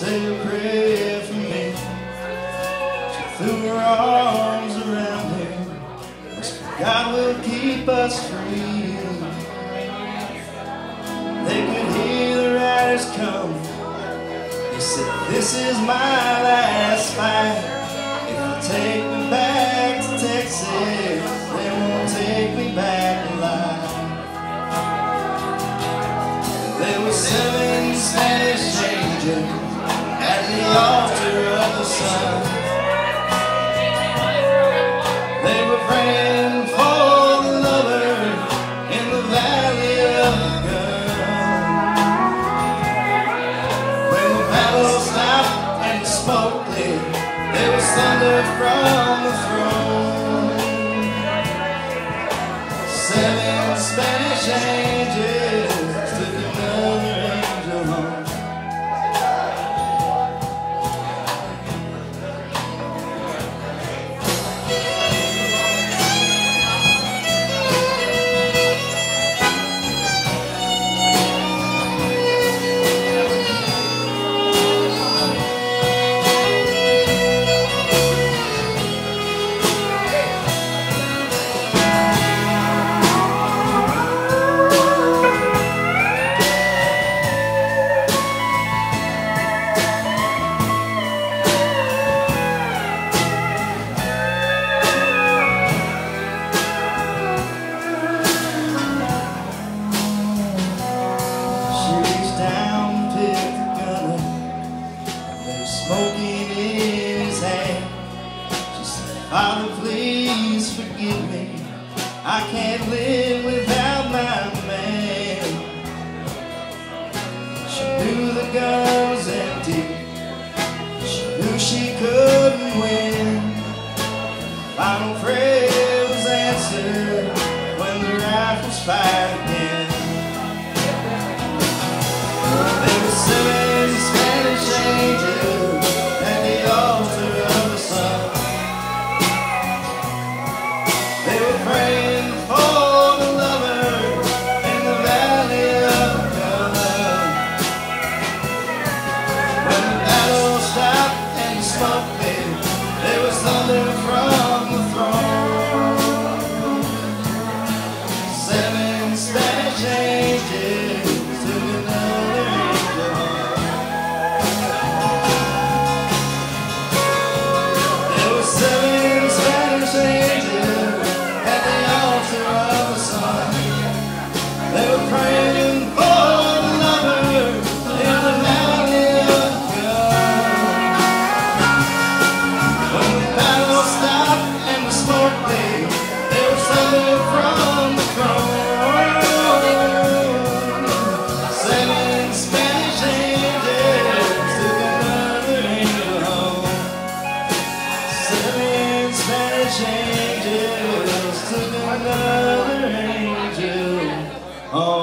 say a prayer for me. She threw her arms around him. God will keep us free. They could hear the riders come. They said, This is my last fight. If you take me back to Texas, they won't take me back alive. There were seven Spanish angels the sun. They were praying for the in the valley of. When the battle stopped and the smoke cleared, thunder from the throne. Seven Spanish smoking in his hand. She said, Father, please forgive me. I can't live without my man. She knew the gun was empty. She knew she couldn't win. Final prayer was answered when the rifles fired seven angels